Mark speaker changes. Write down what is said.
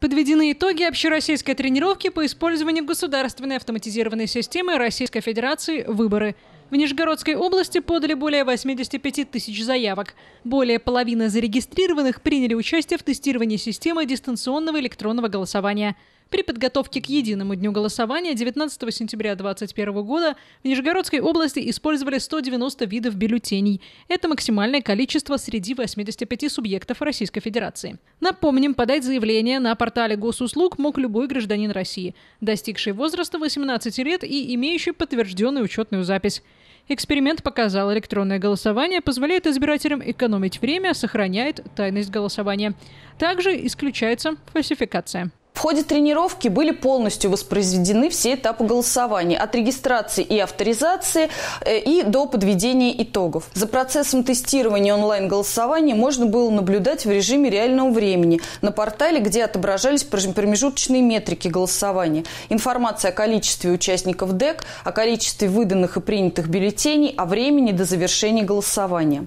Speaker 1: Подведены итоги общероссийской тренировки по использованию государственной автоматизированной системы Российской Федерации «Выборы». В Нижегородской области подали более 85 тысяч заявок. Более половины зарегистрированных приняли участие в тестировании системы дистанционного электронного голосования – при подготовке к единому дню голосования 19 сентября 2021 года в Нижегородской области использовали 190 видов бюллетеней. Это максимальное количество среди 85 субъектов Российской Федерации. Напомним, подать заявление на портале госуслуг мог любой гражданин России, достигший возраста 18 лет и имеющий подтвержденную учетную запись. Эксперимент показал, электронное голосование позволяет избирателям экономить время, сохраняет тайность голосования. Также исключается фальсификация.
Speaker 2: В ходе тренировки были полностью воспроизведены все этапы голосования от регистрации и авторизации э, и до подведения итогов. За процессом тестирования онлайн-голосования можно было наблюдать в режиме реального времени на портале, где отображались промежуточные метрики голосования. Информация о количестве участников ДЭК, о количестве выданных и принятых бюллетеней, о времени до завершения голосования.